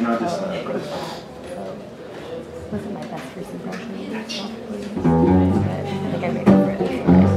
And I just, uh. Wasn't my best first impression. I think I made up it.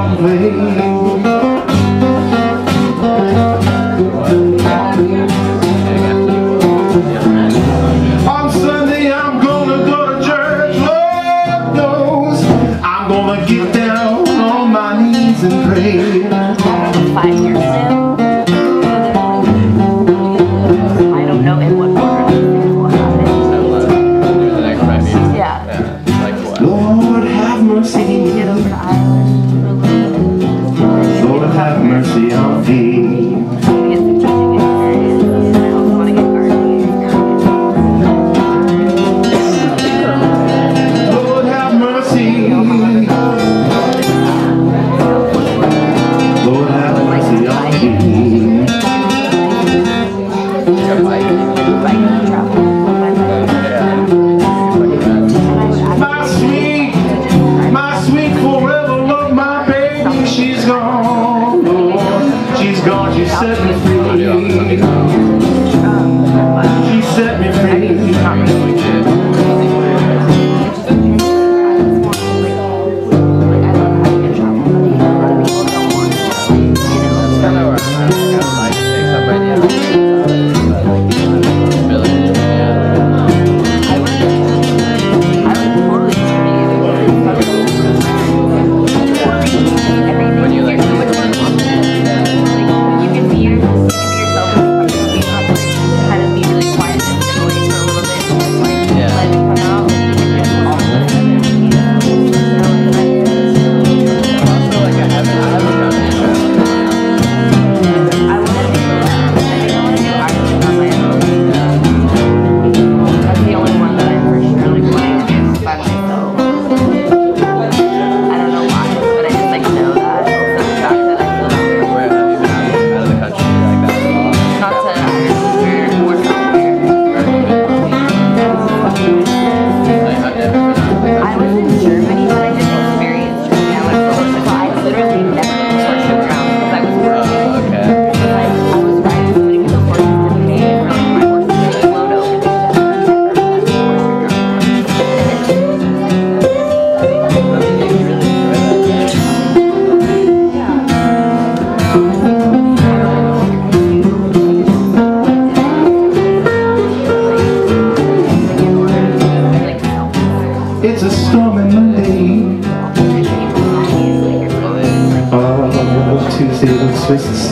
trong mình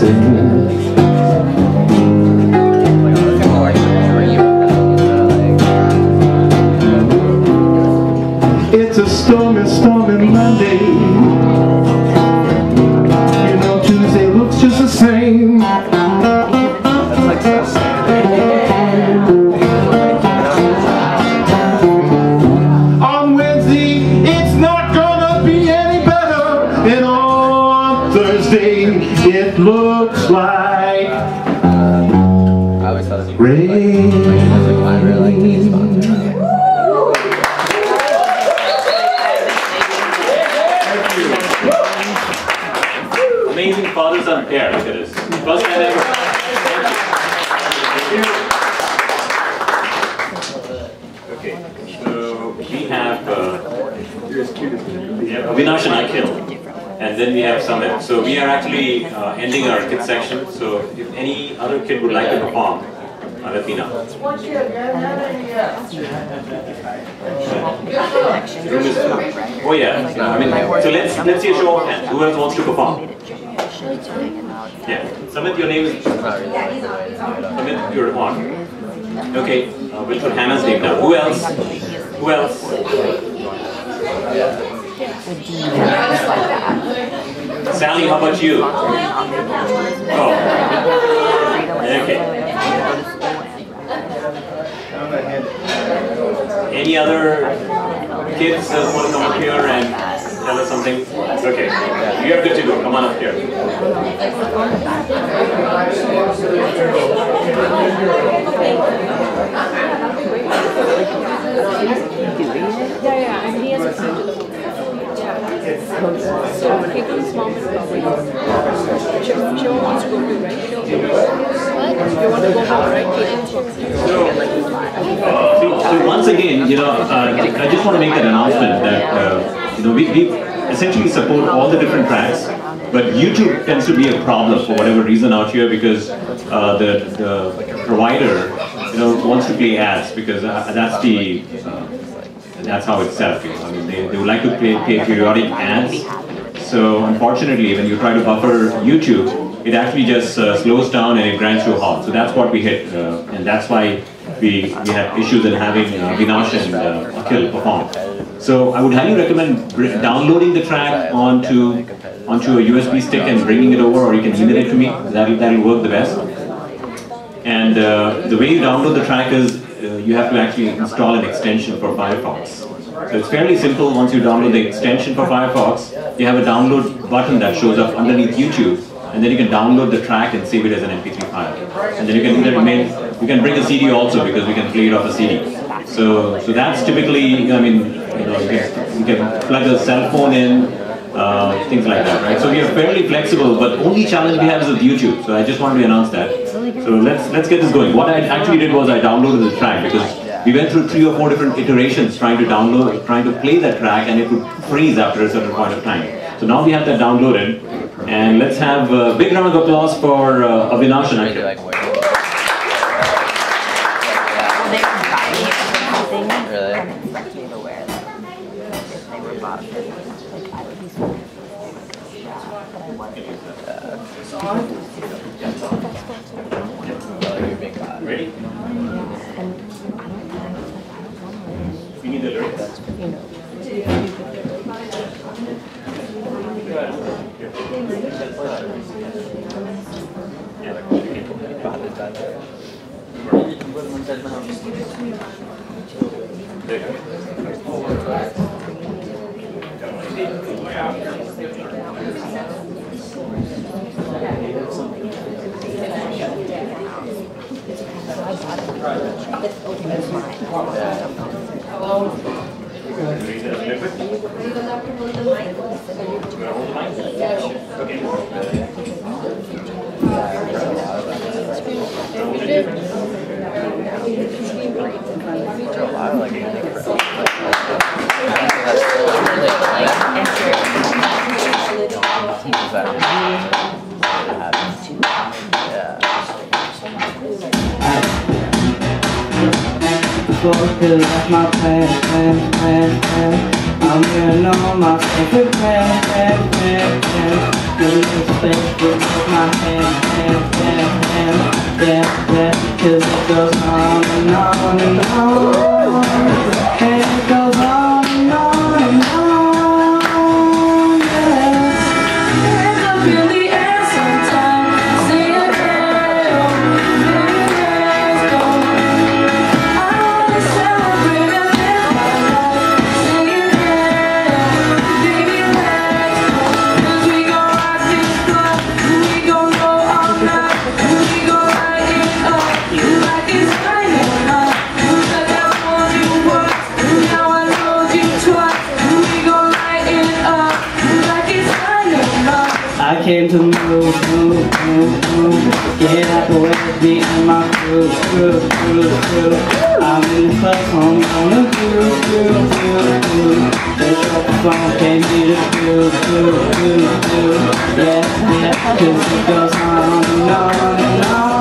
It's a stormy, stormy Monday Father-son pair. Look at this. First time ever. Okay, so we have uh, yeah, Avinash and Akhil, and then we have Samit. So we are actually uh, ending our kid section. So if any other kid would like to perform, uh, let me know. Is. Oh yeah. I mean, so let's let's see a show of hands. Who else wants to perform? Yeah. Samit, your name is Samit. You're on. Okay. Uh, we'll put Hannah's name down. Who else? Who else? Sally, how about you? Oh. Okay. Any other kids that want to come up here and tell us something? Okay. you have to go. Come on up here. Yeah, yeah, and he has a son. So he comes mom is probably. She, she wants to go home, right? You don't. What? You want to go home, right? So, so once again, you know, uh, I just want to make that announcement that uh, you know we, we essentially support all the different tracks, but YouTube tends to be a problem for whatever reason out here because uh, the the provider you know wants to play ads because uh, that's the uh, that's how it's set up. You? I mean, they, they would like to play, pay periodic ads. So unfortunately, when you try to buffer YouTube, it actually just uh, slows down and it grinds to a halt. So that's what we hit, uh, and that's why we, we have issues in having uh, Vinash and uh, Akhil perform. So I would highly recommend downloading the track onto onto a USB stick and bringing it over, or you can email it to me. That'll that'll work the best. And uh, the way you download the track is uh, you have to actually install an extension for Firefox. So it's fairly simple. Once you download the extension for Firefox, you have a download button that shows up underneath YouTube, and then you can download the track and save it as an MP3 file. And then you can you can bring a CD also because we can play it off a CD. So so that's typically, I mean, you know, you can, you can plug a cell phone in, uh, things like that, right? So we are fairly flexible, but only challenge we have is with YouTube. So I just wanted to announce that. So let's let's get this going. What I actually did was I downloaded the track because we went through three or four different iterations trying to download, trying to play that track, and it would freeze after a certain point of time. So now we have that downloaded, and let's have a big round of applause for uh, Avinash and Really Akhil. like to, You need the lyrics. you know. There you go. Okay. floor feel my plan, plan, plan, plan I'm wearing all my favorite plan, plan, plan, plan Your little space my hand, hand, hand, hand Yeah, yeah, cause it goes on and on and on I came to move, move, move, move. Get out the way, me and my crew, crew, crew, crew. I'm in the club, home on the crew, crew, crew, crew. Just drop the phone, can't be the crew, crew, crew. Yeah, yeah, cause it goes on and on and on.